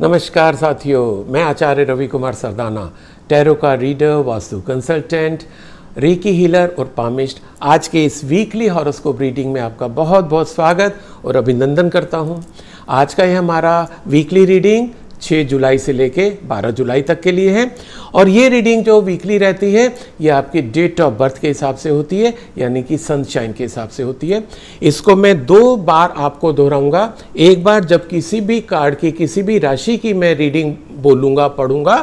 नमस्कार साथियों, मैं आचार्य रवि कुमार सरदाना टैरो का reader Vastu consultant reiki healer और पामिस्ट आज के इस वीकली हॉरोस्कोप रीडिंग में आपका बहुत बहुत स्वागत और अभिनंदन करता हूँ। आज का यह हमारा वीकली रीडिंग 6 जुलाई से लेके 12 जुलाई तक के लिए है। और ये रीडिंग जो वीकली रहती है, ये आपकी डेट ऑफ़ बर्थ के हिसाब से होती है, यानी कि सनशाइन के हिसाब से होती है। इसको मैं दो बार आपको दोहराऊँगा। एक बार जब किसी भी कार्ड की, किसी भी राशि की मैं रीडिंग बोलूँगा, पढ़ूँगा,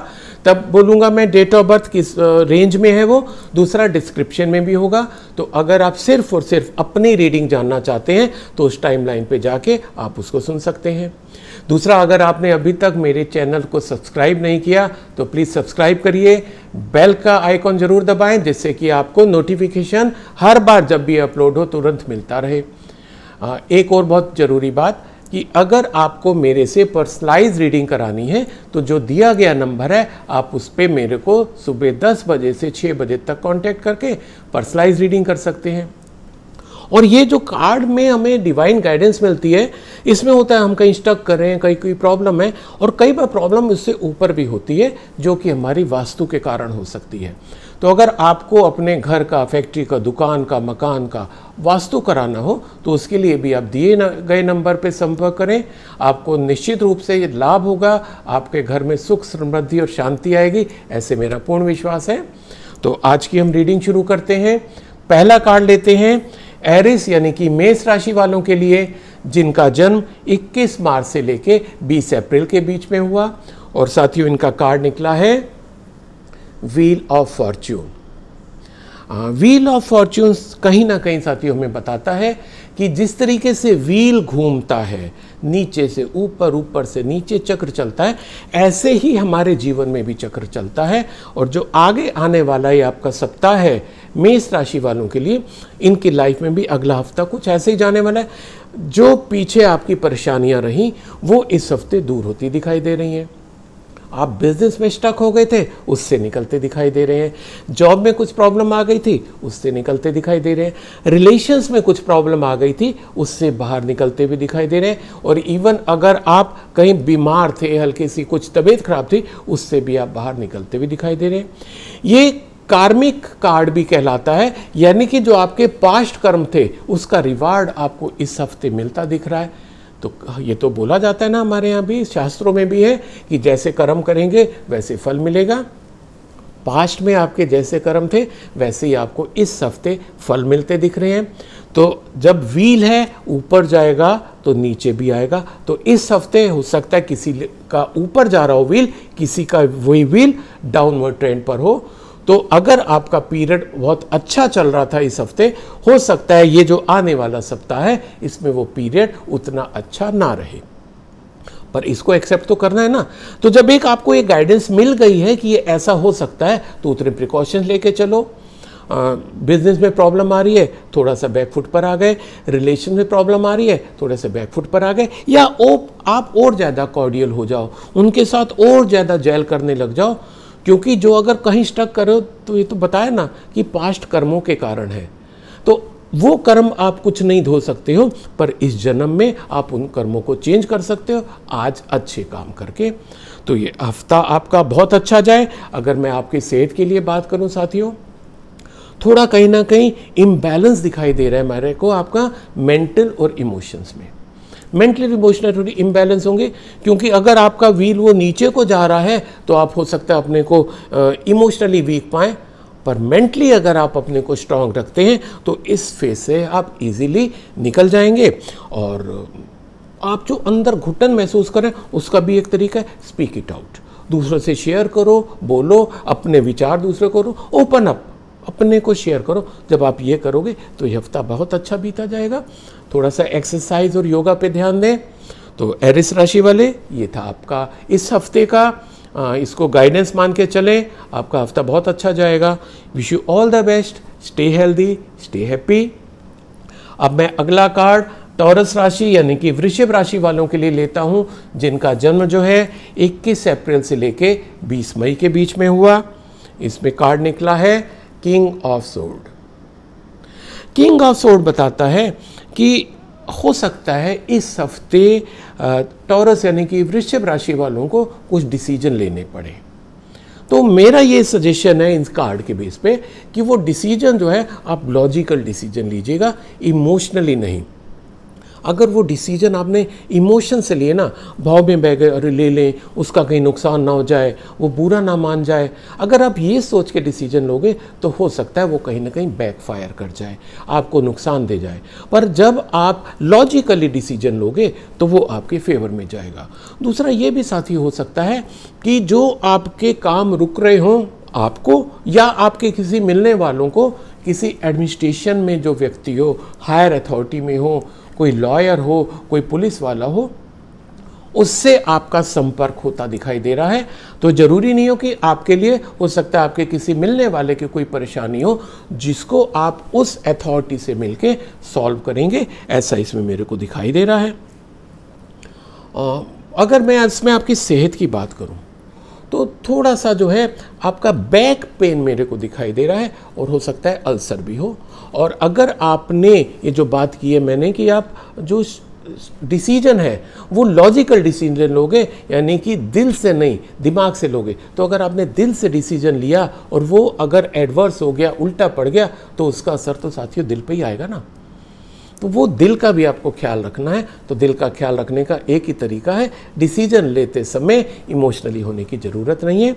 तब बोलूँगा मैं डेट ऑफ़ बर्थ किस रेंज में है वो। दूसरा डिस्क्रिप्शन में भी होगा। तो अगर आप सिर्फ़ और सिर्फ़ अपनी रीडिंग जानना चाहते हैं तो उस टाइम लाइन पर जाके आप उसको सुन सकते हैं। दूसरा, अगर आपने अभी तक मेरे चैनल को सब्सक्राइब नहीं किया तो प्लीज़ सब्सक्राइब करिए, बेल का आइकॉन ज़रूर दबाएँ, जिससे कि आपको नोटिफिकेशन हर बार जब भी अपलोड हो, तुरंत मिलता रहे। एक और बहुत ज़रूरी बात कि अगर आपको मेरे से पर्सनलाइज रीडिंग करानी है तो जो दिया गया नंबर है, आप उस पर मेरे को सुबह 10 बजे से 6 बजे तक कांटेक्ट करके पर्सनलाइज रीडिंग कर सकते हैं। और ये जो कार्ड में हमें डिवाइन गाइडेंस मिलती है, इसमें होता है हम कहीं स्टक कर रहे हैं कहीं कोई प्रॉब्लम है और कई बार प्रॉब्लम इससे ऊपर भी होती है, जो कि हमारी वास्तु के कारण हो सकती है। तो अगर आपको अपने घर का फैक्ट्री का, दुकान का, मकान का वास्तु कराना हो तो उसके लिए भी आप दिए गए नंबर पर संपर्क करें। आपको निश्चित रूप से ये लाभ होगा, आपके घर में सुख, समृद्धि और शांति आएगी, ऐसे मेरा पूर्ण विश्वास है। तो आज की हम रीडिंग शुरू करते हैं। पहला कार्ड लेते हैं। एरिस यानी कि मेष राशि वालों के लिए, जिनका जन्म 21 मार्च से लेके 20 अप्रैल के बीच में हुआ। और साथियों, इनका कार्ड निकला है wheel of fortune wheel of fortune कहीं ना कहीं साथियों हमें बताता है कि जिस तरीके से व्हील घूमता है, नीचे से ऊपर ऊपर से नीचे चक्र चलता है, ऐसे ही हमारे जीवन में भी चक्र चलता है। और जो आगे आने वाला ये आपका सप्ताह है, मेष राशि वालों के लिए, इनकी लाइफ में भी अगला हफ़्ता कुछ ऐसे ही जाने वाला है। जो पीछे आपकी परेशानियाँ रहीं, वो इस हफ़्ते दूर होती दिखाई दे रही हैं। आप बिज़नेस में स्टक हो गए थे, उससे निकलते दिखाई दे रहे हैं। जॉब में कुछ प्रॉब्लम आ गई थी, उससे निकलते दिखाई दे रहे हैं। रिलेशंस में कुछ प्रॉब्लम आ गई थी, उससे बाहर निकलते भी दिखाई दे रहे हैं। और इवन अगर आप कहीं बीमार थे, हल्की सी कुछ तबीयत खराब थी, उससे भी आप बाहर निकलते भी दिखाई दे रहे हैं। ये कार्मिक कार्ड भी कहलाता है, यानी कि जो आपके पास्ट कर्म थे, उसका रिवार्ड आपको इस हफ़्ते मिलता दिख रहा है। तो ये तो बोला जाता है ना हमारे यहाँ भी, शास्त्रों में भी है कि जैसे कर्म करेंगे, वैसे फल मिलेगा। पास्ट में आपके जैसे कर्म थे, वैसे ही आपको इस हफ़्ते फल मिलते दिख रहे हैं। तो जब व्हील है, ऊपर जाएगा तो नीचे भी आएगा। तो इस हफ़्ते हो सकता है किसी का ऊपर जा रहा हो व्हील, किसी का वही व्हील डाउनवर्ड ट्रेंड पर हो। तो अगर आपका पीरियड बहुत अच्छा चल रहा था इस हफ़्ते, हो सकता है ये जो आने वाला सप्ताह है, इसमें वो पीरियड उतना अच्छा ना रहे। पर इसको एक्सेप्ट तो करना है ना। तो जब एक आपको एक गाइडेंस मिल गई है कि ये ऐसा हो सकता है तो उतने प्रिकॉशंस लेके चलो। बिज़नेस में प्रॉब्लम आ रही है, थोड़ा सा बैकफुट पर आ गए। रिलेशन में प्रॉब्लम आ रही है, थोड़ा सा बैकफुट पर आ गए। या ओप, आप और ज़्यादा कॉर्डियल हो जाओ। उनके साथ और ज़्यादा जेल करने लग जाओ। क्योंकि जो अगर कहीं स्टक करो तो ये तो बताया ना कि पास्ट कर्मों के कारण है। तो वो कर्म आप कुछ नहीं धो सकते हो, पर इस जन्म में आप उन कर्मों को चेंज कर सकते हो। आज अच्छे काम करके। तो ये हफ़्ता आपका बहुत अच्छा जाए। अगर मैं आपकी सेहत के लिए बात करूँ साथियों, थोड़ा कहीं ना कहीं इम्बैलेंस दिखाई दे रहा है मेरे को आपका मेंटल और इमोशंस में। मेंटली इमोशनल इम्बैलेंस होंगे, क्योंकि अगर आपका व्हील वो नीचे को जा रहा है तो आप हो सकता है अपने को इमोशनली वीक पाएँ। पर मेंटली अगर आप अपने को स्ट्रांग रखते हैं तो इस फ़ेज़ से आप इजीली निकल जाएँगे। और आप जो अंदर घुटन महसूस करें उसका भी एक तरीका है स्पीक इट आउट दूसरों से शेयर करो, बोलो, अपने विचार दूसरे करो ओपन अप अपने को शेयर करो। जब आप ये करोगे तो ये हफ़्ता बहुत अच्छा बीता जाएगा। थोड़ा सा एक्सरसाइज और योगा पे ध्यान दें। तो एरिस राशि वाले ये था आपका इस हफ़्ते का। आ, इसको गाइडेंस मान के चलें। आपका हफ़्ता बहुत अच्छा जाएगा। Wish you all the best stay healthy stay happy अब मैं अगला कार्ड टॉरस राशि यानी कि वृषभ राशि वालों के लिए लेता हूँ जिनका जन्म जो है 21 अप्रैल से लेके 20 मई के बीच में हुआ। इसमें कार्ड निकला है। King of sword king of sword बताता है कि हो सकता है इस हफ़्ते टॉरस यानी कि वृश्चिक राशि वालों को कुछ डिसीज़न लेने पड़े। तो मेरा ये सजेशन है इस कार्ड के बेस पे कि वो डिसीज़न जो है, आप लॉजिकल डिसीज़न लीजिएगा इमोशनली नहीं। अगर वो डिसीज़न आपने इमोशन से लिए ना, भाव में बह गए, अरे ले लें, उसका कहीं नुकसान ना हो जाए, वो बुरा ना मान जाए, अगर आप ये सोच के डिसीज़न लोगे तो हो सकता है वो कहीं ना कहीं बैकफायर कर जाए, आपको नुकसान दे जाए। पर जब आप लॉजिकली डिसीज़न लोगे तो वो आपके फेवर में जाएगा। दूसरा ये भी साथी हो सकता है कि जो आपके काम रुक रहे हों, आपको, या आपके किसी मिलने वालों को, किसी एडमिनिस्ट्रेशन में जो व्यक्ति हो हायर अथॉरिटी में हो कोई लॉयर हो, कोई पुलिस वाला हो, उससे आपका संपर्क होता दिखाई दे रहा है। तो ज़रूरी नहीं हो कि आपके लिए, हो सकता है आपके किसी मिलने वाले की कोई परेशानी हो, जिसको आप उस अथॉरिटी से मिलके सॉल्व करेंगे। ऐसा इसमें मेरे को दिखाई दे रहा है। अगर मैं, इसमें आपकी सेहत की बात करूँ तो थोड़ा सा जो है, आपका बैक पेन मेरे को दिखाई दे रहा है, और हो सकता है अल्सर भी हो। और अगर आपने ये जो बात की है, मैंने कि आप जो डिसीज़न है, वो लॉजिकल डिसीज़न लोगे, यानी कि दिल से नहीं, दिमाग से लोगे। तो अगर आपने दिल से डिसीज़न लिया और वो अगर एडवर्स हो गया, उल्टा पड़ गया तो उसका असर तो साथियों दिल पे ही आएगा ना। तो वो दिल का भी आपको ख्याल रखना है तो दिल का ख्याल रखने का एक ही तरीका है डिसीज़न लेते समय इमोशनली होने की ज़रूरत नहीं है।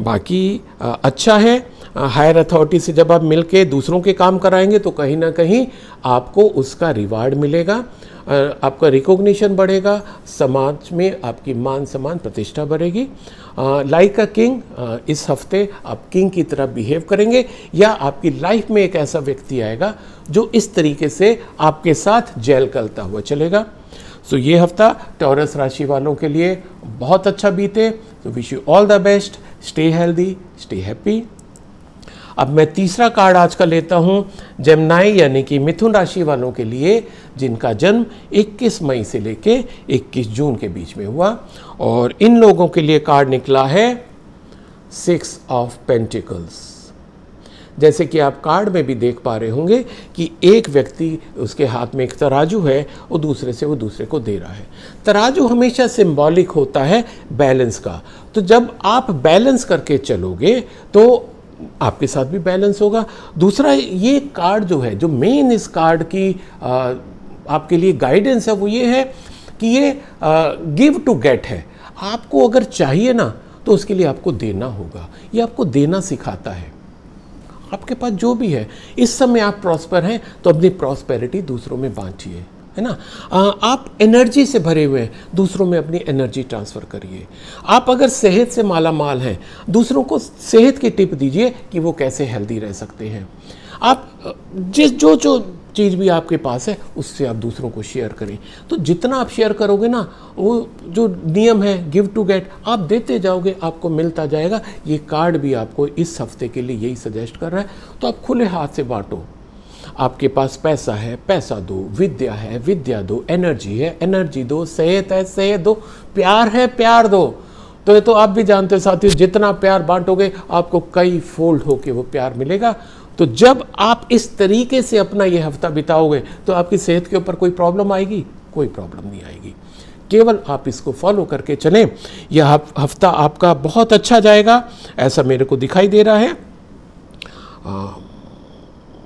बाकी आ, अच्छा है हायर अथॉरिटी से जब आप मिल के दूसरों के काम कराएँगे तो कहीं ना कहीं आपको उसका रिवार्ड मिलेगा। आपका रिकॉग्निशन बढ़ेगा समाज में आपकी मान सम्मान प्रतिष्ठा बढ़ेगी। लाइक अ किंग इस हफ़्ते आप किंग की तरह बिहेव करेंगे या आपकी लाइफ में एक ऐसा व्यक्ति आएगा जो इस तरीके से आपके साथ जेल करता हुआ चलेगा। सो so, ये हफ़्ता टॉरस राशि वालों के लिए बहुत अच्छा बीते। तो wish you all the best stay healthy stay happy अब मैं तीसरा कार्ड आज का लेता हूँ जमनाई यानी कि मिथुन राशि वालों के लिए, जिनका जन्म 21 मई से लेके 21 जून के बीच में हुआ। और इन लोगों के लिए कार्ड निकला है सिक्स ऑफ़ पेंटिकल्स। जैसे कि आप कार्ड में भी देख पा रहे होंगे कि एक व्यक्ति उसके हाथ में एक तराजू है और दूसरे से वो दूसरे को दे रहा है। तराजू हमेशा सिंबॉलिक होता है बैलेंस का। तो जब आप बैलेंस करके चलोगे तो आपके साथ भी बैलेंस होगा। दूसरा ये कार्ड जो है जो मेन इस कार्ड की आ, आपके लिए गाइडेंस है वो ये है कि ये गिव टू गेट है। आपको अगर चाहिए ना तो उसके लिए आपको देना होगा। ये आपको देना सिखाता है। आपके पास जो भी है इस समय आप प्रॉस्पर हैं तो अपनी प्रॉस्पेरिटी दूसरों में बांटिए। है ना? आ, आप एनर्जी से भरे हुए हैं दूसरों में अपनी एनर्जी ट्रांसफ़र करिए। आप अगर सेहत से माला माल हैं दूसरों को सेहत की टिप दीजिए कि वो कैसे हेल्दी रह सकते हैं। आप जिस जो जो चीज़ भी आपके पास है उससे आप दूसरों को शेयर करें। तो जितना आप शेयर करोगे ना वो जो नियम है गिव टू गेट आप देते जाओगे आपको मिलता जाएगा। ये कार्ड भी आपको इस हफ़्ते के लिए यही सजेस्ट कर रहा है। तो आप खुले हाथ से बांटो। आपके पास पैसा है पैसा दो विद्या है विद्या दो एनर्जी है एनर्जी दो सेहत है सेहत दो प्यार है प्यार दो। तो ये तो आप भी जानते हो साथियों जितना प्यार बांटोगे आपको कई फोल्ड होके वो प्यार मिलेगा। तो जब आप इस तरीके से अपना ये हफ़्ता बिताओगे तो आपकी सेहत के ऊपर कोई प्रॉब्लम आएगी? कोई प्रॉब्लम नहीं आएगी। केवल आप इसको फॉलो करके चलें। यह हफ़्ता आपका बहुत अच्छा जाएगा ऐसा मेरे को दिखाई दे रहा है। आ,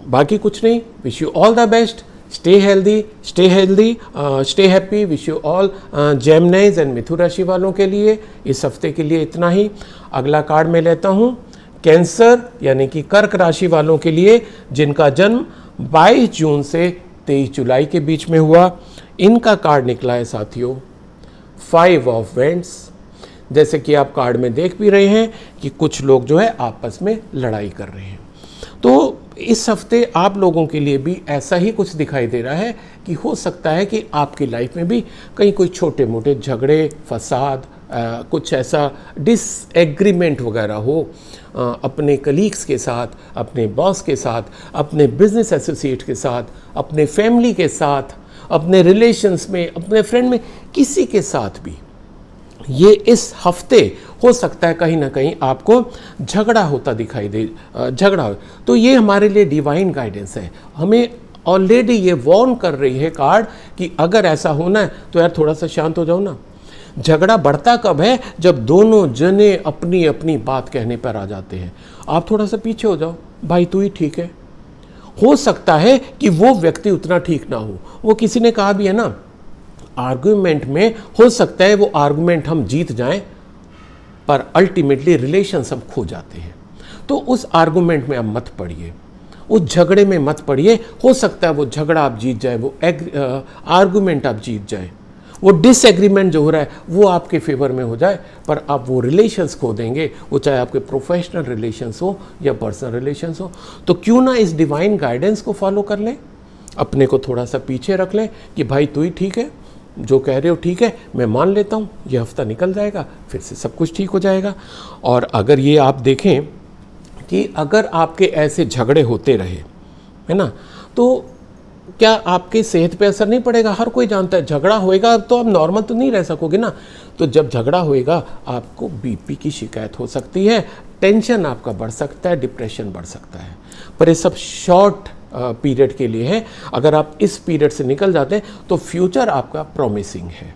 बाकी कुछ नहीं. Wish you all the best stay healthy stay healthy stay happy wish you all Geminis and मिथु राशि वालों के लिए इस हफ़्ते के लिए इतना ही अगला कार्ड मैं लेता हूँ कैंसर यानी कि कर्क राशि वालों के लिए जिनका जन्म 22 जून से 23 जुलाई के बीच में हुआ. इनका कार्ड निकला है साथियों. फाइव ऑफ़ वेंट्स जैसे कि आप कार्ड में देख भी रहे हैं कि कुछ लोग जो है आपस में लड़ाई कर रहे हैं. तो इस हफ़्ते आप लोगों के लिए भी ऐसा ही कुछ दिखाई दे रहा है कि हो सकता है कि आपकी लाइफ में भी कहीं कोई छोटे मोटे झगड़े फसाद आ, कुछ ऐसा डिसएग्रीमेंट वगैरह हो आ, अपने कलीग्स के साथ अपने बॉस के साथ अपने बिज़नेस एसोसिएट के साथ अपने फैमिली के साथ अपने रिलेशंस में अपने फ्रेंड में किसी के साथ भी। ये इस हफ़्ते हो सकता है कहीं ना कहीं आपको झगड़ा होता दिखाई दे झगड़ा हो। तो ये हमारे लिए डिवाइन गाइडेंस है। हमें ऑलरेडी ये वॉर्न कर रही है कार्ड कि अगर ऐसा होना है तो यार थोड़ा सा शांत हो जाओ ना। झगड़ा बढ़ता कब है? जब दोनों जने अपनी अपनी बात कहने पर आ जाते हैं। आप थोड़ा सा पीछे हो जाओ। भाई तू ही ठीक है। हो सकता है कि वो व्यक्ति उतना ठीक ना हो। वो किसी ने कहा भी है ना आर्गुमेंट में हो सकता है वो आर्गुमेंट हम जीत जाएँ। पर अल्टीमेटली रिलेशन सब खो जाते हैं। तो उस आर्गूमेंट में आप मत पड़िए उस झगड़े में मत पड़िए हो सकता है वो झगड़ा आप जीत जाए, वो आर्गूमेंट आप जीत जाए। वो डिसएग्रीमेंट जो हो रहा है, वो आपके फेवर में हो जाए, पर आप वो रिलेशंस खो देंगे। वो चाहे आपके प्रोफेशनल रिलेशंस हो या पर्सनल रिलेशंस हो। तो क्यों ना इस डिवाइन गाइडेंस को फॉलो कर लें। अपने को थोड़ा सा पीछे रख लें कि भाई तू ही ठीक है। जो कह रहे हो ठीक है, मैं मान लेता हूँ, ये हफ़्ता निकल जाएगा, फिर से सब कुछ ठीक हो जाएगा। और अगर ये आप देखें कि अगर आपके ऐसे झगड़े होते रहे, है ना तो क्या आपके सेहत पे असर नहीं पड़ेगा? हर कोई जानता है, झगड़ा होएगा तो आप नॉर्मल तो नहीं रह सकोगे ना। तो जब झगड़ा होएगा, आपको बीपी की शिकायत हो सकती है, टेंशन आपका बढ़ सकता है, डिप्रेशन बढ़ सकता है। पर ये सब शॉर्ट पीरियड के लिए है। अगर आप इस पीरियड से निकल जाते हैं तो फ्यूचर आपका प्रॉमिसिंग है।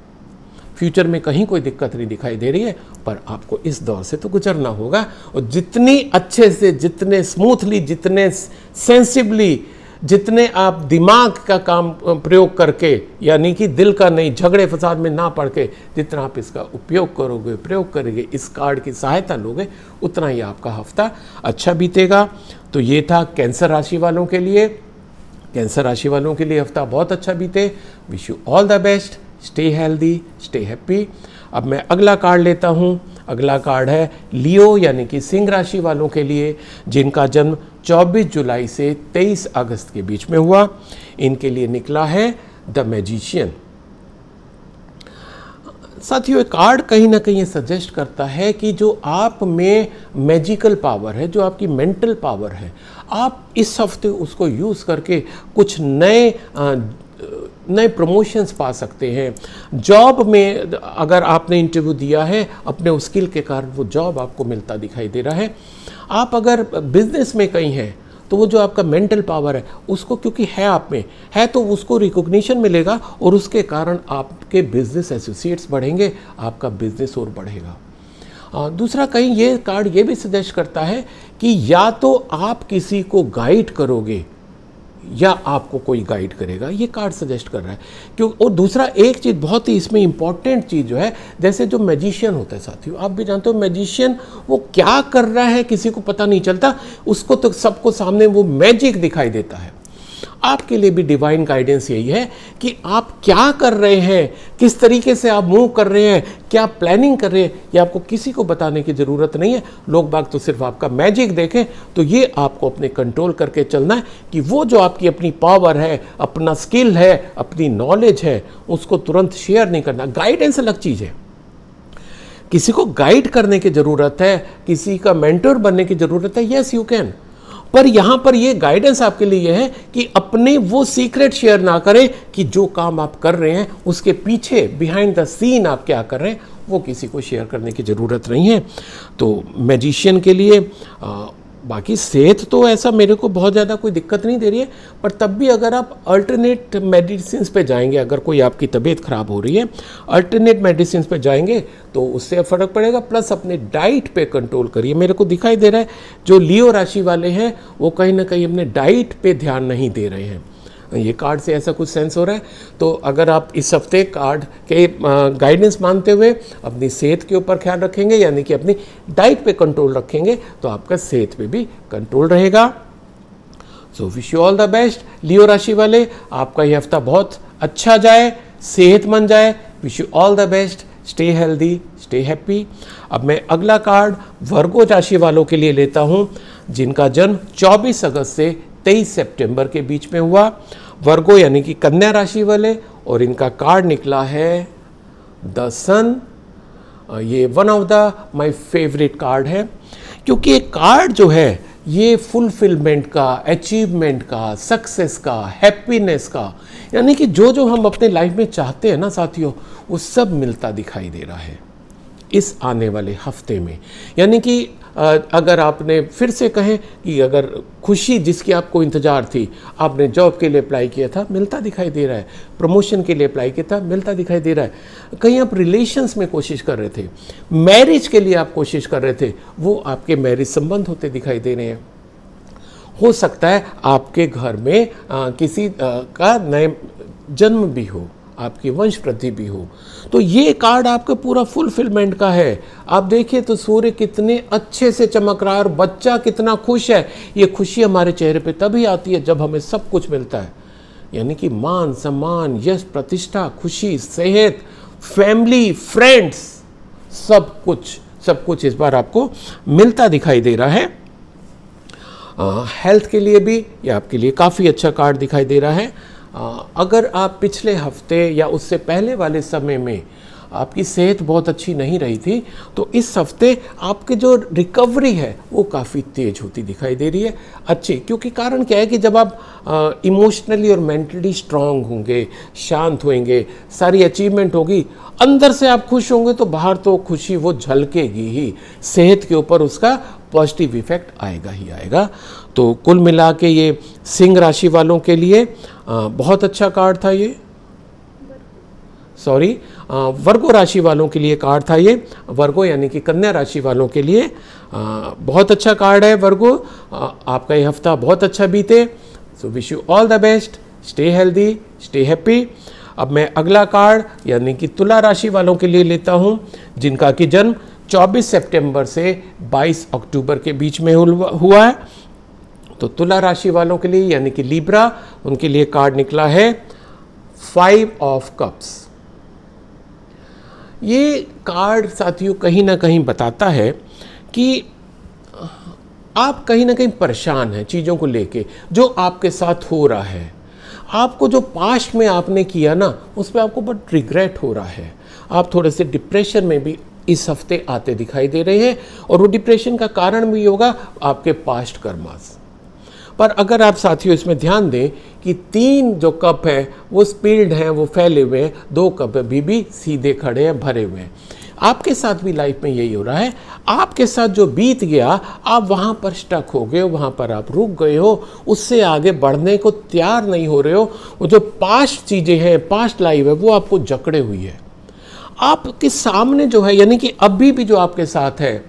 फ्यूचर में कहीं कोई दिक्कत नहीं दिखाई दे रही है, पर आपको इस दौर से तो गुजरना होगा। और जितनी अच्छे से, जितने स्मूथली जितने सेंसिबली जितने आप दिमाग का काम प्रयोग करके, यानी कि दिल का नहीं, झगड़े फसाद में ना पड़ के जितना आप इसका उपयोग करोगे, प्रयोग करेंगे, इस कार्ड की सहायता लोगे, उतना ही आपका हफ़्ता अच्छा बीतेगा। तो ये था कैंसर राशि वालों के लिए। कैंसर राशि वालों के लिए हफ़्ता बहुत अच्छा बीते। Wish you all the best stay healthy stay happy अब मैं अगला कार्ड लेता हूँ। अगला कार्ड है लियो, यानी कि सिंह राशि वालों के लिए, जिनका जन्म 24 जुलाई से 23 अगस्त के बीच में हुआ। इनके लिए निकला है द मैजिशियन। साथियों कार्ड कहीं ना कहीं सजेस्ट करता है कि जो आप में मैजिकल पावर है, जो आपकी मेंटल पावर है, आप इस हफ़्ते उसको यूज़ करके कुछ नए नए प्रमोशंस पा सकते हैं। जॉब में अगर आपने इंटरव्यू दिया है अपने स्किल के कारण वो जॉब आपको मिलता दिखाई दे रहा है। आप अगर बिज़नेस में कहीं हैं तो वो जो आपका मेंटल पावर है उसको क्योंकि है आप में है तो उसको रिकॉग्निशन मिलेगा और उसके कारण आपके बिज़नेस एसोसिएट्स बढ़ेंगे आपका बिज़नेस और बढ़ेगा। आ, दूसरा कहीं ये कार्ड ये भी सजेस्ट करता है कि या तो आप किसी को गाइड करोगे या आपको कोई गाइड करेगा, ये कार्ड सजेस्ट कर रहा है। क्यों? और दूसरा, एक चीज़ बहुत ही इसमें इंपॉर्टेंट चीज़ जो है, जैसे जो मैजिशियन होता है साथियों, आप भी जानते हो मैजिशियन वो क्या कर रहा है, किसी को पता नहीं चलता, उसको तो सबको सामने वो मैजिक दिखाई देता है। आपके लिए भी डिवाइन गाइडेंस यही है कि आप क्या कर रहे हैं, किस तरीके से आप मूव कर रहे हैं, क्या प्लानिंग कर रहे हैं, ये आपको किसी को बताने की ज़रूरत नहीं है। लोग बाग तो सिर्फ़ आपका मैजिक देखें तो ये आपको अपने कंट्रोल करके चलना है कि वो जो आपकी अपनी पावर है, अपना स्किल है, अपनी नॉलेज है, उसको तुरंत शेयर नहीं करना। गाइडेंस अलग चीज़ है। किसी को गाइड करने की ज़रूरत है, किसी का मेंटर बनने की ज़रूरत है यस यू कैन पर यहाँ पर ये गाइडेंस आपके लिए है कि अपने वो सीक्रेट शेयर ना करें कि जो काम आप कर रहे हैं, उसके पीछे बिहाइंड द सीन आप क्या कर रहे हैं, वो किसी को शेयर करने की ज़रूरत नहीं है। तो मैजिशियन के लिए बाकी सेहत तो ऐसा मेरे को बहुत ज़्यादा कोई दिक्कत नहीं दे रही है, पर तब भी अगर आप अल्टरनेट मेडिसिन पे जाएँगे, अगर कोई आपकी तबीयत ख़राब हो रही है अल्टरनेट मेडिसिन पे जाएँगे तो उससे फ़र्क पड़ेगा प्लस अपने डाइट पे कंट्रोल करिए। मेरे को दिखाई दे रहा है, जो लियो राशि वाले हैं, वो कहीं ना कहीं अपने डाइट पे ध्यान नहीं दे रहे हैं। ये कार्ड से ऐसा कुछ सेंस हो रहा है? तो अगर आप इस हफ़्ते कार्ड के गाइडेंस मानते हुए अपनी सेहत के ऊपर ख्याल रखेंगे, यानी कि अपनी डाइट पे कंट्रोल रखेंगे तो आपका सेहत पे भी कंट्रोल रहेगा। So wish you all the best Leo राशि वाले, आपका ये हफ़्ता बहुत अच्छा जाए, सेहतमंद जाए। Wish you all the best stay healthy stay happy अब मैं अगला कार्ड वर्गो राशि वालों के लिए लेता हूँ, जिनका जन्म 24 अगस्त से 23 सितंबर के बीच में हुआ। वर्गो यानी कि कन्या राशि वाले, और इनका कार्ड निकला है द सन। ये one of the my favourite card है, क्योंकि ये कार्ड जो है, ये फुलफिलमेंट का, अचीवमेंट का, सक्सेस का, हैप्पीनेस का, यानी कि जो जो हम अपने लाइफ में चाहते हैं ना साथियों, वो सब मिलता दिखाई दे रहा है इस आने वाले हफ़्ते में। यानी कि अगर आपने फिर से कहें कि अगर खुशी जिसकी आपको इंतज़ार थी आपने जॉब के लिए अप्लाई किया था मिलता दिखाई दे रहा है। प्रमोशन के लिए अप्लाई किया था मिलता दिखाई दे रहा है। कहीं आप रिलेशंस में कोशिश कर रहे थे मैरिज के लिए आप कोशिश कर रहे थे वो आपके मैरिज संबंध होते दिखाई दे रहे हैं। हो सकता है आपके घर में आ, किसी आ, का नए जन्म भी हो आपकी वंश वृद्धि भी हो। तो ये कार्ड आपका पूरा फुलफिलमेंट का है। आप देखिए तो सूर्य कितने अच्छे से चमक रहा है और बच्चा कितना खुश है। ये खुशी हमारे चेहरे पे तभी आती है जब हमें सब कुछ मिलता है। यानी कि मान, सम्मान, यश, प्रतिष्ठा, खुशी, सेहत फैमिली फ्रेंड्स सब कुछ सब कुछ इस बार आपको मिलता दिखाई दे रहा है। हेल्थ के लिए भी ये आपके लिए काफ़ी अच्छा कार्ड दिखाई दे रहा है। अगर आप पिछले हफ़्ते या उससे पहले वाले समय में आपकी सेहत बहुत अच्छी नहीं रही थी तो इस हफ़्ते आपके जो रिकवरी है, वो काफ़ी तेज होती दिखाई दे रही है। अच्छी, क्योंकि कारण क्या है कि जब आप इमोशनली और मेंटली स्ट्रांग होंगे, शांत होंगे सारी अचीवमेंट होगी, अंदर से आप खुश होंगे तो बाहर तो खुशी वो झलकेगी ही। सेहत के ऊपर उसका पॉजिटिव इफ़ेक्ट आएगा ही आएगा। तो कुल मिला के ये सिंह राशि वालों के लिए आ, बहुत अच्छा कार्ड था ये। सॉरी वर्गो राशि वालों के लिए कार्ड था ये। वर्गो यानी कि कन्या राशि वालों के लिए आ, बहुत अच्छा कार्ड है वर्गो। आपका ये हफ़्ता बहुत अच्छा बीते। So wish you all the best stay healthy stay happy अब मैं अगला कार्ड यानी कि तुला राशि वालों के लिए लेता हूँ जिनका कि जन्म 24 सितंबर से 22 अक्टूबर के बीच में हुआ है। तो तुला राशि वालों के लिए, यानी कि लिब्रा उनके लिए कार्ड निकला है फाइव ऑफ़ कप्स ये कार्ड साथियों कहीं ना कहीं बताता है कि आप कहीं ना कहीं परेशान हैं चीज़ों को लेके, जो आपके साथ हो रहा है। आपको जो पास्ट में आपने किया ना, उस पर आपको बहुत रिग्रेट हो रहा है। आप थोड़े से डिप्रेशन में भी इस हफ़्ते आते दिखाई दे रहे हैं, और वो डिप्रेशन का कारण भी होगा आपके पास्ट कर्मास पर अगर आप साथियों इसमें ध्यान दें कि तीन जो कप है, वो स्पील्ड हैं, वो फैले हुए हैं, दो कप अभी भी सीधे खड़े हैं, भरे हुए हैं। आपके साथ भी लाइफ में यही हो रहा है। आपके साथ जो बीत गया, आप वहाँ पर स्टक हो गए हो, वहाँ पर आप रुक गए हो, उससे आगे बढ़ने को तैयार नहीं हो रहे हो, वो जो पास्ट चीज़ें हैं पास्ट लाइफ है, वो आपको जकड़े हुई है। आपके सामने जो है, यानी कि अभी भी जो आपके साथ है,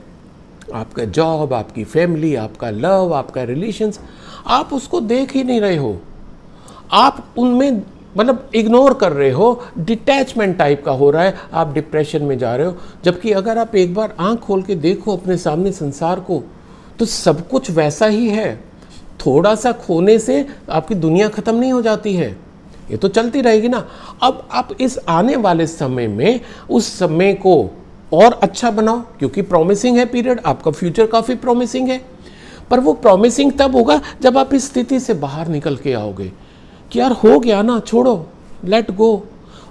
आपका जॉब आपकी फैमिली आपका लव आपका रिलेशंस आप उसको देख ही नहीं रहे हो। आप उनमें मतलब इग्नोर कर रहे हो डिटैचमेंट टाइप का हो रहा है, आप डिप्रेशन में जा रहे हो। जबकि अगर आप एक बार आँख खोल के देखो अपने सामने संसार को तो सब कुछ वैसा ही है। थोड़ा सा खोने से आपकी दुनिया ख़त्म नहीं हो जाती है। ये तो चलती रहेगी ना। अब आप इस आने वाले समय में, उस समय को और अच्छा बनाओ, क्योंकि प्रॉमिसिंग है पीरियड आपका फ्यूचर काफ़ी प्रॉमिसिंग है। पर वो प्रॉमिसिंग तब होगा जब आप इस स्थिति से बाहर निकल के आओगे कि यार हो गया ना, छोड़ो लेट गो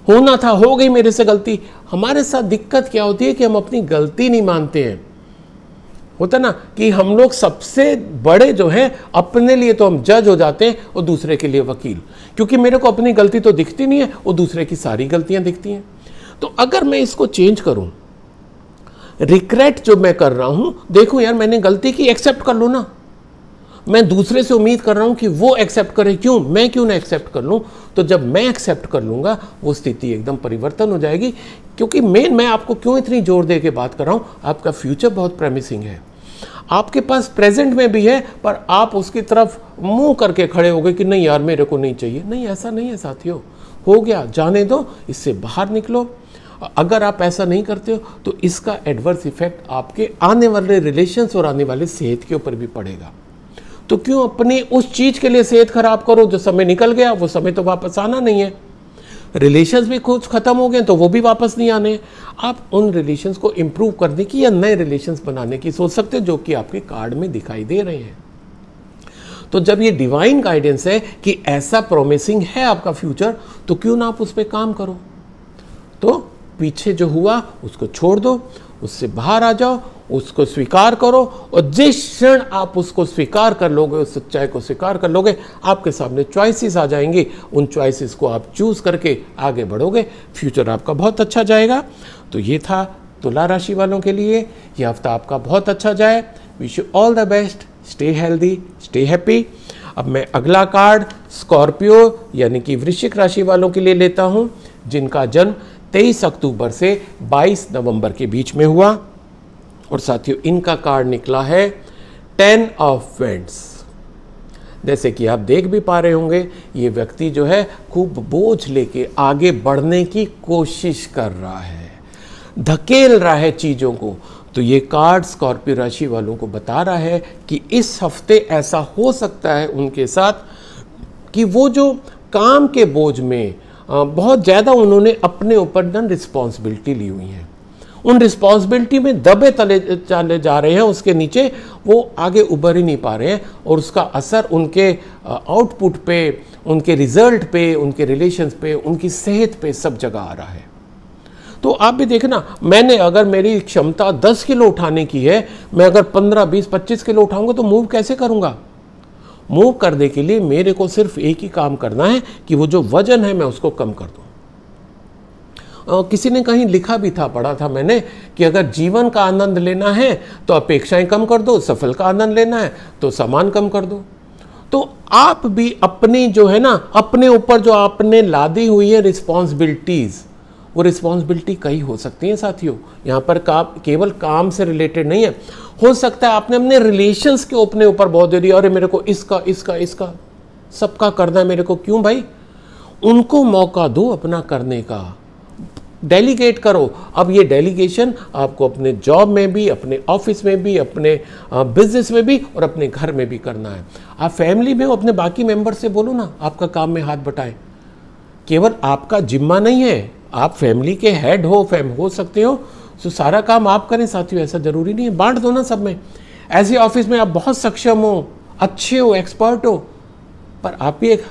होना था, हो गई मेरे से गलती। हमारे साथ दिक्कत क्या होती है कि हम अपनी गलती नहीं मानते हैं। होता ना कि हम लोग सबसे बड़े जो हैं, अपने लिए तो हम जज हो जाते हैं और दूसरे के लिए वकील। क्योंकि मेरे को अपनी गलती तो दिखती नहीं है और दूसरे की सारी गलतियाँ दिखती हैं। तो अगर मैं इसको चेंज करूँ रिग्रेट जो मैं कर रहा हूँ, देखो यार, मैंने गलती की एक्सेप्ट कर लो ना। मैं दूसरे से उम्मीद कर रहा हूँ कि वो एक्सेप्ट करे, क्यों? मैं क्यों ना एक्सेप्ट कर लूँ? तो जब मैं एक्सेप्ट कर लूँगा, वो स्थिति एकदम परिवर्तन हो जाएगी। क्योंकि मेन मैं आपको क्यों इतनी ज़ोर दे के बात कर रहा हूँ? आपका फ्यूचर बहुत प्रेमिसिंग है। आपके पास प्रेजेंट में भी है, पर आप उसकी तरफ़ मुँह करके खड़े हो गए कि नहीं यार, मेरे को नहीं चाहिए। नहीं, ऐसा नहीं है साथियों। हो गया, जाने दो, इससे बाहर निकलो। अगर आप ऐसा नहीं करते हो तो इसका एडवर्स इफ़ेक्ट आपके आने वाले रिलेशंस और आने वाले सेहत के ऊपर भी पड़ेगा। तो क्यों अपनी उस चीज़ के लिए सेहत खराब करो, जो समय निकल गया, वो समय तो वापस आना नहीं है। रिलेशंस भी कुछ ख़त्म हो गए तो वो भी वापस नहीं आने। आप उन रिलेशंस को इम्प्रूव करने की या नए रिलेशंस बनाने की सोच सकते हो, जो कि आपके कार्ड में दिखाई दे रहे हैं। तो जब ये डिवाइन गाइडेंस है कि ऐसा प्रोमिसिंग है आपका फ्यूचर तो क्यों ना आप उस पर काम करो? तो पीछे जो हुआ, उसको छोड़ दो, उससे बाहर आ जाओ, उसको स्वीकार करो और जिस क्षण आप उसको स्वीकार कर लोगे, उस सच्चाई को स्वीकार कर लोगे, आपके सामने चॉइसेस आ जाएँगी। उन चॉइसेस को आप चूज़ करके आगे बढ़ोगे फ्यूचर आपका बहुत अच्छा जाएगा। तो ये था तुला राशि वालों के लिए। यह हफ़्ता आपका बहुत अच्छा जाए। Wish you all the best stay healthy stay happy अब मैं अगला कार्ड स्कॉर्पियो यानी कि वृश्चिक राशि वालों के लिए लेता हूँ, जिनका जन्म 23 अक्टूबर से 22 नवंबर के बीच में हुआ। और साथियों, इनका कार्ड निकला है टेन ऑफ़ वेंट्स जैसे कि आप देख भी पा रहे होंगे, ये व्यक्ति जो है खूब बोझ लेके आगे बढ़ने की कोशिश कर रहा है। धकेल रहा है चीज़ों को। तो ये कार्ड स्कॉर्पियो राशि वालों को बता रहा है कि इस हफ़्ते ऐसा हो सकता है उनके साथ कि वो जो काम के बोझ में बहुत ज़्यादा उन्होंने अपने ऊपर न रिस्पॉन्सिबिलिटी ली हुई है। उन रिस्पॉन्सिबिलिटी में दबे तले चले जा रहे हैं उसके नीचे वो आगे उभर ही नहीं पा रहे हैं और उसका असर उनके आउटपुट पे उनके रिज़ल्ट पे उनके रिलेशंस पे उनकी सेहत पे सब जगह आ रहा है। तो आप भी देखना मैंने अगर मेरी क्षमता 10 किलो उठाने की है मैं अगर 15, 20, 25 किलो उठाऊँगा तो मूव कैसे करूँगा? मूव करने के लिए मेरे को सिर्फ़ एक ही काम करना है कि वो जो वज़न है मैं उसको कम कर दूँ। किसी ने कहीं लिखा भी था, पढ़ा था मैंने कि अगर जीवन का आनंद लेना है तो अपेक्षाएँ कम कर दो, सफल का आनंद लेना है तो सामान कम कर दो। तो आप भी अपनी जो है ना, अपने ऊपर जो आपने लादी हुई है रिस्पॉन्सिबिलिटीज़ वो रिस्पॉन्सिबिलिटी कई हो सकती हैं साथियों। यहाँ पर का केवल काम से रिलेटेड नहीं है। हो सकता है आपने अपने रिलेशंस के अपने ऊपर बहुत दे दिया, अरे मेरे को इसका इसका इसका, सबका करना है मेरे को, क्यों भाई? उनको मौका दो अपना करने का। डेलीगेट करो। अब ये डेलीगेशन आपको अपने जॉब में भी, अपने ऑफ़िस में भी, अपने बिज़नेस में भी और अपने घर में भी करना है। आप फैमिली में हो, अपने बाकी मेंबर से बोलो ना, आपका काम में हाथ बटाएँ। केवल आपका जिम्मा नहीं है। आप फैमिली के हेड हो फैम हो सकते हो। तो सारा काम आप करें साथियों, ऐसा ज़रूरी नहीं है। बांट दो ना सब में। ऐसे ऑफ़िस में आप बहुत सक्षम हो, अच्छे हो एक्सपर्ट हो, पर आपकी एक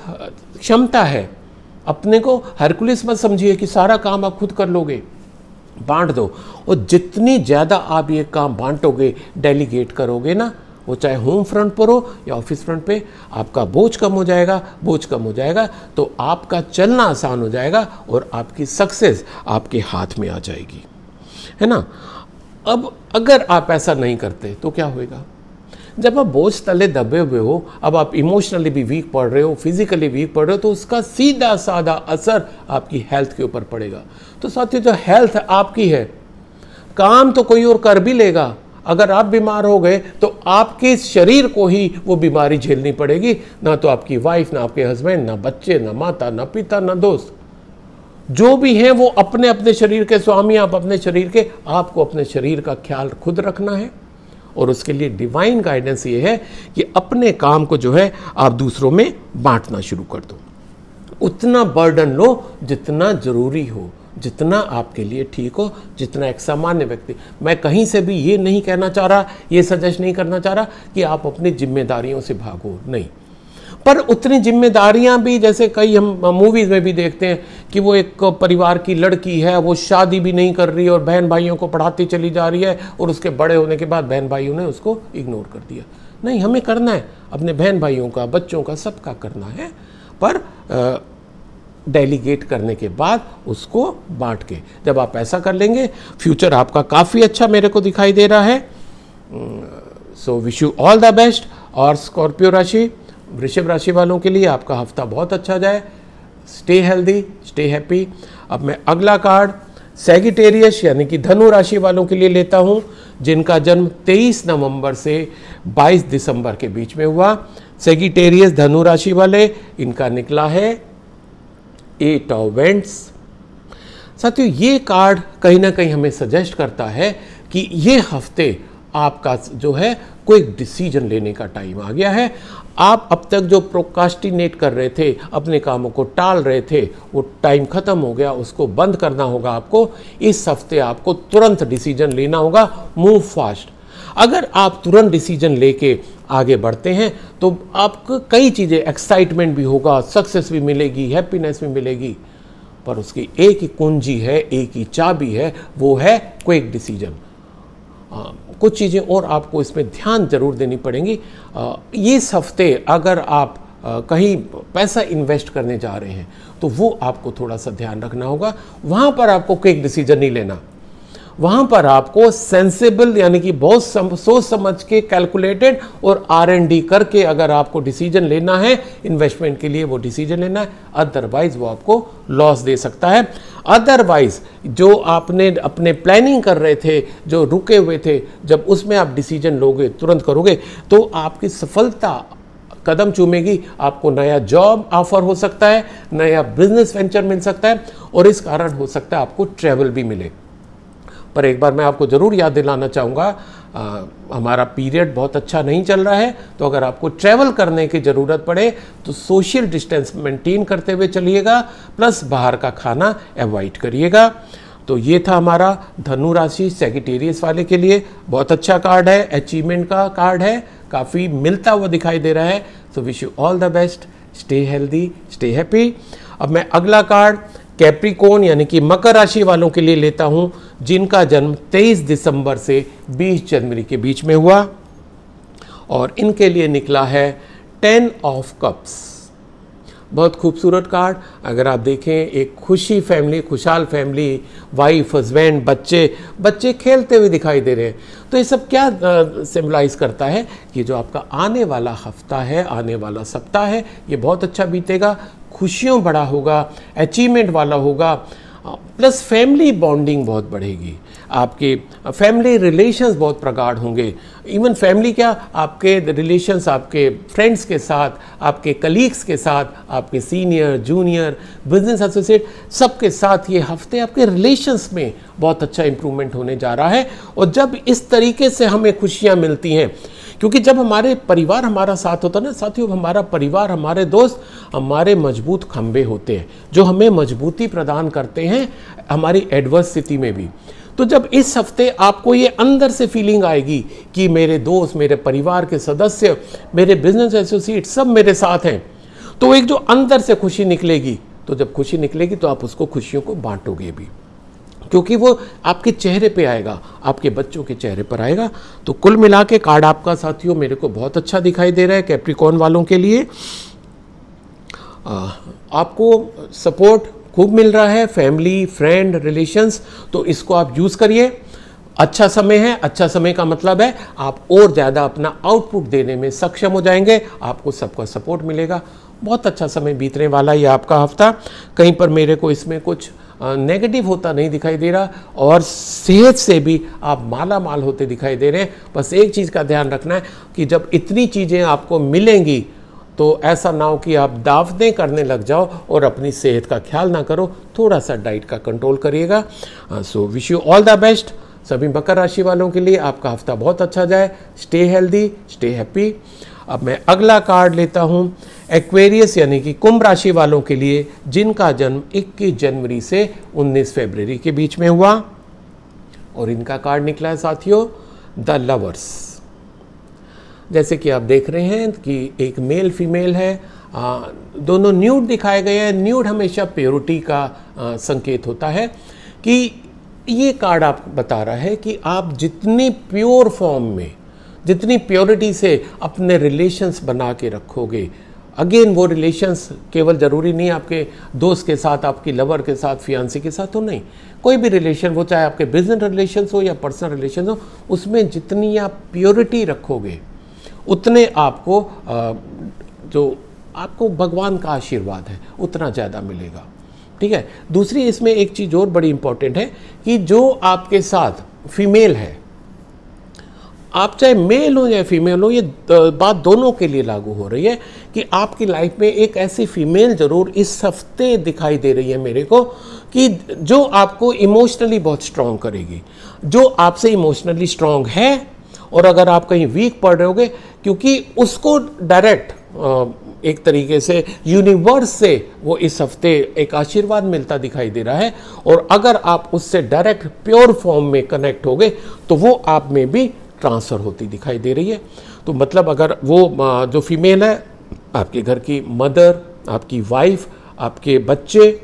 क्षमता है। अपने को हरकुलिस मत समझिए कि सारा काम आप खुद कर लोगे। बांट दो। और जितनी ज़्यादा आप ये काम बांटोगे डेलीगेट करोगे ना वो चाहे होम फ्रंट पर हो या ऑफ़िस फ्रंट पे, आपका बोझ कम हो जाएगा, बोझ कम हो जाएगा तो आपका चलना आसान हो जाएगा और आपकी सक्सेस आपके हाथ में आ जाएगी। है ना? अब अगर आप ऐसा नहीं करते तो क्या होएगा? जब आप बोझ तले दबे हुए हो, अब आप इमोशनली भी वीक पड़ रहे हो फिजिकली वीक पड़ रहे हो तो उसका सीधा साधा असर आपकी हेल्थ के ऊपर पड़ेगा। तो साथियों, जो हेल्थ आपकी है, काम तो कोई और कर भी लेगा अगर आप बीमार हो गए तो आपके शरीर को ही वो बीमारी झेलनी पड़ेगी। ना तो आपकी वाइफ ना आपके हस्बैंड ना बच्चे, ना माता, ना पिता, ना दोस्त। जो भी हैं, वो अपने अपने शरीर के स्वामी आप अपने शरीर के, आपको अपने शरीर का ख्याल खुद रखना है। और उसके लिए डिवाइन गाइडेंस ये है कि अपने काम को जो है, आप दूसरों में बांटना शुरू कर दो। उतना बर्डन लो जितना ज़रूरी हो। जितना आपके लिए ठीक हो, जितना एक सामान्य व्यक्ति। मैं कहीं से भी ये नहीं कहना चाह रहा, ये सजेस्ट नहीं करना चाह रहा कि आप अपनी जिम्मेदारियों से भागो। नहीं। पर उतनी जिम्मेदारियाँ भी, जैसे कई हम मूवीज़ में भी देखते हैं कि वो एक परिवार की लड़की है, वो शादी भी नहीं कर रही और बहन भाइयों को पढ़ाती चली जा रही है और उसके बड़े होने के बाद बहन भाइयों ने उसको इग्नोर कर दिया। नहीं, हमें करना है। अपने बहन भाइयों का, बच्चों का सबका करना है। पर डेलीगेट करने के बाद उसको बांट के। जब आप ऐसा कर लेंगे फ्यूचर आपका काफ़ी अच्छा मेरे को दिखाई दे रहा है। So wish you all the best और स्कॉर्पियो राशि, वृषभ राशि वालों के लिए आपका हफ़्ता बहुत अच्छा जाए। स्टे हेल्दी स्टे हैप्पी अब मैं अगला कार्ड सेगिटेरियस यानी कि धनु राशि वालों के लिए लेता हूँ, जिनका जन्म 23 नवंबर से 22 दिसंबर के बीच में हुआ। सेगिटेरियस धनु राशि वाले, इनका निकला है एट ऑफ़ वेंट्स साथियों, ये कार्ड कहीं ना कहीं हमें सजेस्ट करता है कि ये हफ़्ते आपका जो है, कोई डिसीज़न लेने का टाइम आ गया है। आप अब तक जो प्रोकास्टिनेट कर रहे थे, अपने कामों को टाल रहे थे, वो टाइम ख़त्म हो गया, उसको बंद करना होगा आपको। इस हफ़्ते आपको तुरंत डिसीज़न लेना होगा। मूव फास्ट अगर आप तुरंत डिसीज़न लेके आगे बढ़ते हैं तो आपको कई चीज़ें एक्साइटमेंट भी होगा सक्सेस भी मिलेगी हैप्पीनेस भी मिलेगी। पर उसकी एक ही कुंजी है, एक ही चाबी है, वो है क्विक डिसीज़न कुछ चीज़ें और आपको इसमें ध्यान ज़रूर देनी पड़ेंगी। इस हफ़्ते अगर आप कहीं पैसा इन्वेस्ट करने जा रहे हैं तो वो आपको थोड़ा सा ध्यान रखना होगा। वहाँ पर आपको क्विक डिसीज़न नहीं लेना। वहाँ पर आपको सेंसिबल यानी कि बहुत सम, सोच समझ के कैलकुलेटेड और आर एन डी करके अगर आपको डिसीज़न लेना है इन्वेस्टमेंट के लिए वो डिसीज़न लेना है अदरवाइज़ वो आपको लॉस दे सकता है। अदरवाइज़ जो आपने अपने प्लानिंग कर रहे थे जो रुके हुए थे जब उसमें आप डिसीज़न लोगे तुरंत करोगे तो आपकी सफलता कदम चूमेगी आपको नया जॉब ऑफ़र हो सकता है नया बिज़नेस वेंचर मिल सकता है और इस कारण हो सकता है आपको ट्रैवल भी मिले। पर एक बार मैं आपको ज़रूर याद दिलाना चाहूँगा हमारा पीरियड बहुत अच्छा नहीं चल रहा है तो अगर आपको ट्रैवल करने की ज़रूरत पड़े तो सोशल डिस्टेंस मेंटेन करते हुए चलिएगा, प्लस बाहर का खाना अवॉइड करिएगा। तो ये था हमारा धनु राशि सेक्रेटेरियस वाले के लिए। बहुत अच्छा कार्ड है अचीवमेंट का कार्ड है, काफ़ी मिलता हुआ दिखाई दे रहा है। So wish you all the best stay healthy stay happy अब मैं अगला कार्ड कैप्रिकोन, यानी कि मकर राशि वालों के लिए लेता हूँ, जिनका जन्म 23 दिसंबर से 20 जनवरी के बीच में हुआ। और इनके लिए निकला है टेन ऑफ़ कप्स। बहुत खूबसूरत कार्ड। अगर आप देखें, एक खुशी फैमिली, खुशहाल फैमिली वाइफ हस्बैंड बच्चे बच्चे खेलते हुए दिखाई दे रहे हैं। तो ये सब क्या सिम्बलाइज करता है? कि जो आपका आने वाला हफ़्ता है, आने वाला सप्ताह है, ये बहुत अच्छा बीतेगा। खुशियों बड़ा होगा अचीवमेंट वाला होगा प्लस फैमिली बॉन्डिंग बहुत बढ़ेगी। आपके फैमिली रिलेशंस बहुत प्रगाढ़ होंगे। इवन फैमिली क्या? आपके रिलेशंस आपके फ्रेंड्स के साथ, आपके कलीग्स के साथ, आपके सीनियर जूनियर बिज़नेस एसोसिएट सबके साथ ये हफ़्ते आपके रिलेशंस में बहुत अच्छा इम्प्रूवमेंट होने जा रहा है। और जब इस तरीके से हमें खुशियाँ मिलती हैं क्योंकि जब हमारे परिवार हमारा साथ होता है ना, साथियों हमारा परिवार, हमारे दोस्त हमारे मज़बूत खंबे होते हैं, जो हमें मजबूती प्रदान करते हैं हमारी एडवर्स स्थिति में भी। तो जब इस हफ़्ते आपको ये अंदर से फीलिंग आएगी कि मेरे दोस्त, मेरे परिवार के सदस्य, मेरे बिज़नेस एसोसिएट सब मेरे साथ हैं तो एक जो अंदर से खुशी निकलेगी तो जब खुशी निकलेगी तो आप उसको खुशियों को बांटोगे भी। क्योंकि वो आपके चेहरे पे आएगा, आपके बच्चों के चेहरे पर आएगा। तो कुल मिला के कार्ड आपका, साथियों, मेरे को बहुत अच्छा दिखाई दे रहा है कैप्रिकॉन वालों के लिए। आपको सपोर्ट खूब मिल रहा है फैमिली फ्रेंड रिलेशंस तो इसको आप यूज़ करिए। अच्छा समय है अच्छा समय का मतलब है, आप और ज़्यादा अपना आउटपुट देने में सक्षम हो जाएँगे, आपको सबका सपोर्ट मिलेगा। बहुत अच्छा समय बीतने वाला ये आपका हफ़्ता। कहीं पर मेरे को इसमें कुछ नेगेटिव होता नहीं दिखाई दे रहा और सेहत से भी आप माला माल होते दिखाई दे रहे हैं। बस एक चीज़ का ध्यान रखना है कि जब इतनी चीज़ें आपको मिलेंगी तो ऐसा ना हो कि आप दावतें करने लग जाओ और अपनी सेहत का ख्याल ना करो। थोड़ा सा डाइट का कंट्रोल करिएगा। So wish you all the best सभी मकर राशि वालों के लिए आपका हफ़्ता बहुत अच्छा जाए। स्टे हेल्दी स्टे हैप्पी अब मैं अगला कार्ड लेता हूँ। एक्वेरियस यानी कि कुंभ राशि वालों के लिए जिनका जन्म 21 जनवरी से 19 फरवरी के बीच में हुआ। और इनका कार्ड निकला है साथियों द लवर्स। जैसे कि आप देख रहे हैं कि एक मेल फीमेल है आ, दोनों न्यूड दिखाए गए हैं। न्यूड हमेशा प्योरिटी का आ, संकेत होता है कि ये कार्ड आप बता रहा है कि आप जितनी प्योर फॉर्म में जितनी प्योरिटी से अपने रिलेशंस बना के रखोगे अगेन वो रिलेशंस केवल ज़रूरी नहीं आपके दोस्त के साथ, आपकी लवर के साथ फियांसी के साथ हो नहीं। कोई भी रिलेशन वो चाहे आपके बिज़नेस रिलेशन हो या पर्सनल रिलेशन हो, उसमें जितनी आप प्योरिटी रखोगे, उतने आपको जो आपको भगवान का आशीर्वाद है, उतना ज़्यादा मिलेगा। ठीक है? दूसरी इसमें एक चीज़ और बड़ी इंपॉर्टेंट है कि जो आपके साथ फीमेल है आप चाहे मेल हो या फीमेल हो, ये बात दोनों के लिए लागू हो रही है कि आपकी लाइफ में एक ऐसी फीमेल ज़रूर इस हफ़्ते दिखाई दे रही है मेरे को कि जो आपको इमोशनली बहुत स्ट्रांग करेगी, जो आपसे इमोशनली स्ट्रांग है, और अगर आप कहीं वीक पड़ रहे होगे, क्योंकि उसको डायरेक्ट एक तरीके से यूनिवर्स से वो इस हफ़्ते एक आशीर्वाद मिलता दिखाई दे रहा है, और अगर आप उससे डायरेक्ट प्योर फॉर्म में कनेक्ट हो गए तो वो आप में भी ट्रांसफ़र होती दिखाई दे रही है। तो मतलब अगर वो जो फीमेल है, आपके घर की मदर, आपकी वाइफ, आपके बच्चे,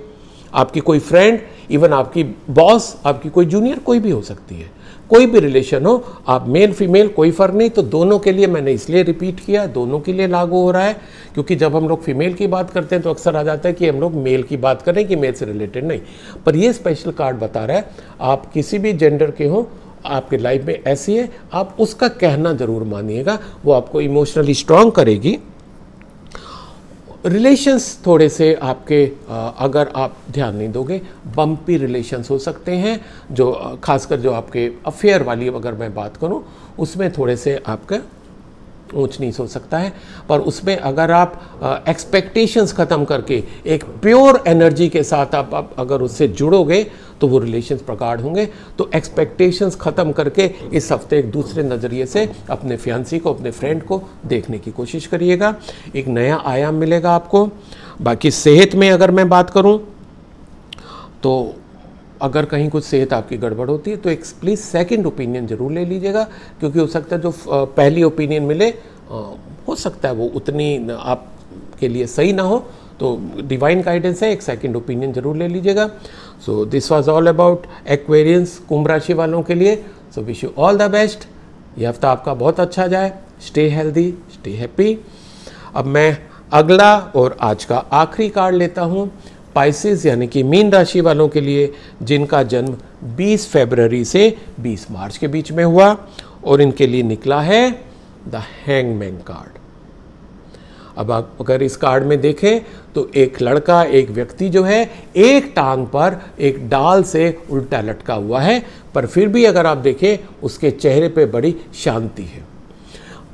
आपकी कोई फ्रेंड, इवन आपकी बॉस, आपकी कोई जूनियर, कोई भी हो सकती है। कोई भी रिलेशन हो, आप मेल, फीमेल, कोई फ़र्क नहीं तो दोनों के लिए मैंने इसलिए रिपीट किया, दोनों के लिए लागू हो रहा है। क्योंकि जब हम लोग फीमेल की बात करते हैं तो अक्सर आ जाता है कि हम लोग मेल की बात करें कि मेल से रिलेटेड नहीं। पर ये स्पेशल कार्ड बता रहा है, आप किसी भी जेंडर के हों आपके लाइफ में ऐसी है, आप उसका कहना ज़रूर मानिएगा। वो आपको इमोशनली स्ट्रांग करेगी। रिलेशंस थोड़े से आपके अगर आप ध्यान नहीं दोगे बम्पी रिलेशंस हो सकते हैं, जो खासकर जो आपके अफेयर वाली अगर मैं बात करूँ, उसमें थोड़े से आपका ऊंच नीच हो सकता है पर उसमें अगर आप एक्सपेक्टेशंस ख़त्म करके एक प्योर एनर्जी के साथ आप, आप अगर उससे जुड़ोगे तो वो रिलेशंस प्रगाढ़ होंगे। तो एक्सपेक्टेशंस ख़त्म करके इस हफ़्ते एक दूसरे नज़रिए से अपने फ्यांसी को अपने फ्रेंड को देखने की कोशिश करिएगा। एक नया आयाम मिलेगा आपको। बाकी सेहत में अगर मैं बात करूँ तो अगर कहीं कुछ सेहत आपकी गड़बड़ होती है तो एक प्लीज़ सेकंड ओपिनियन ज़रूर ले लीजिएगा, क्योंकि हो सकता है जो पहली ओपिनियन मिले हो सकता है वो उतनी आपके लिए सही ना हो तो डिवाइन गाइडेंस है, एक सेकंड ओपिनियन ज़रूर ले लीजिएगा। So this was all about Aquarians कुंभ राशि वालों के लिए। So wish you all the best ये हफ़्ता आपका बहुत अच्छा जाए। स्टे हेल्दी स्टे हैप्पी अब मैं अगला और आज का आखिरी कार्ड लेता हूँ। स्पाइसिस यानी कि मीन राशि वालों के लिए, जिनका जन्म 20 फरवरी से 20 मार्च के बीच में हुआ, और इनके लिए निकला है द हैंगमैन कार्ड अब आप अगर इस कार्ड में देखें तो एक लड़का, एक व्यक्ति जो है, एक टांग पर एक डाल से उल्टा लटका हुआ है, पर फिर भी अगर आप देखें, उसके चेहरे पे बड़ी शांति है।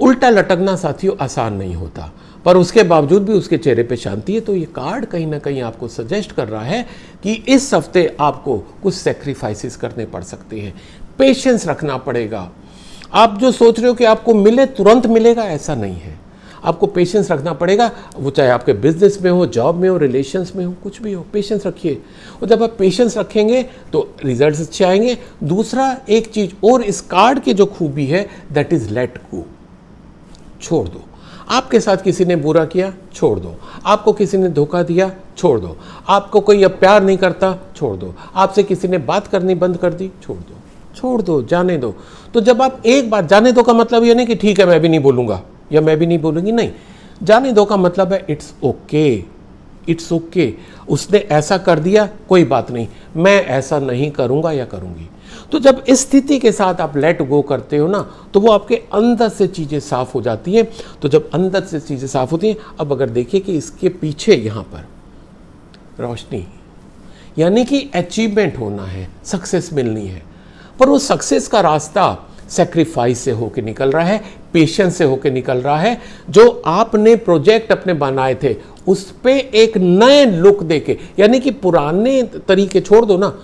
उल्टा लटकना साथियों आसान नहीं होता। पर उसके बावजूद भी उसके चेहरे पे शांति है तो ये कार्ड कहीं ना कहीं आपको सजेस्ट कर रहा है कि इस हफ़्ते आपको कुछ सेक्रीफाइसेस करने पड़ सकते हैं। पेशेंस रखना पड़ेगा। आप जो सोच रहे हो कि आपको मिले, तुरंत मिलेगा, ऐसा नहीं है। आपको पेशेंस रखना पड़ेगा, वो चाहे आपके बिज़नेस में हो जॉब में हो रिलेशंस में हो, कुछ भी हो पेशेंस रखिए। और जब आप पेशेंस रखेंगे तो रिजल्ट्स अच्छे आएँगे। दूसरा एक चीज़ और, इस कार्ड की जो खूबी है दैट इज़ लेट गो छोड़ दो। आपके साथ किसी ने बुरा किया, छोड़ दो। आपको किसी ने धोखा दिया, छोड़ दो। आपको कोई अब प्यार नहीं करता, छोड़ दो। आपसे किसी ने बात करनी बंद कर दी, छोड़ दो। छोड़ दो, जाने दो। तो जब आप एक बार, जाने दो का मतलब ये नहीं कि ठीक है, मैं भी नहीं बोलूँगा, या मैं भी नहीं बोलूँगी, नहीं। जाने दो का मतलब है इट्स ओके इट्स ओके उसने ऐसा कर दिया, कोई बात नहीं। मैं ऐसा नहीं करूँगा या करूँगी। तो जब इस स्थिति के साथ आप लेट गो करते हो ना तो वो आपके अंदर से चीज़ें साफ़ हो जाती हैं। तो जब अंदर से चीज़ें साफ़ होती हैं, अब अगर देखिए कि इसके पीछे यहाँ पर रोशनी, यानी कि अचीवमेंट होना है सक्सेस मिलनी है। पर वो सक्सेस का रास्ता सेक्रीफाइस से होके निकल रहा है पेशेंस से होके निकल रहा है। जो आपने प्रोजेक्ट अपने बनाए थे, उस पर एक नए लुक देके, यानी कि पुराने तरीके छोड़ दो ना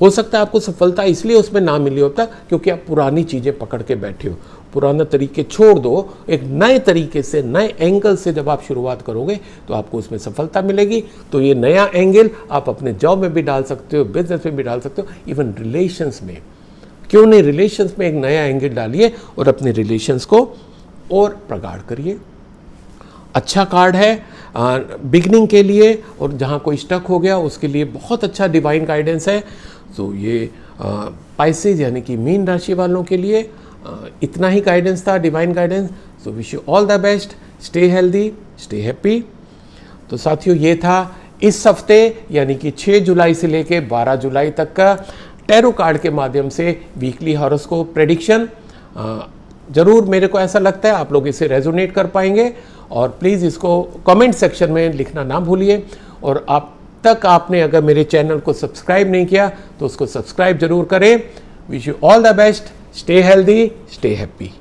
हो सकता है आपको सफलता इसलिए उसमें ना मिली होता क्योंकि आप पुरानी चीज़ें पकड़ के बैठे हो। पुराने तरीके छोड़ दो, एक नए तरीके से, नए एंगल से जब आप शुरुआत करोगे तो आपको उसमें सफलता मिलेगी। तो ये नया एंगल आप अपने जॉब में भी डाल सकते हो बिज़नेस में भी डाल सकते हो इवन रिलेशंस में। क्यों नहीं? रिलेशंस में एक नया एंगल डालिए और अपने रिलेशंस को और प्रगाढ़ करिए। अच्छा कार्ड है बिगनिंग के लिए, और जहाँ कोई स्टक हो गया, उसके लिए बहुत अच्छा डिवाइन गाइडेंस है। तो ये पाइसेज यानी कि मीन राशि वालों के लिए इतना ही गाइडेंस था divine guidance so wish you all the best stay healthy stay happy तो साथियों, ये था इस हफ़्ते, यानी कि 6 जुलाई से लेके 12 जुलाई तक का टैरो कार्ड के माध्यम से वीकली हॉरोस्कोप प्रेडिक्शन ज़रूर मेरे को ऐसा लगता है, आप लोग इसे रेजोनेट कर पाएँगे और प्लीज़ इसको कमेंट सेक्शन में लिखना ना भूलिए और आप तक आपने अगर मेरे चैनल को सब्सक्राइब नहीं किया तो उसको सब्सक्राइब ज़रूर करें। Wish you all the best stay healthy stay happy